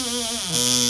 Música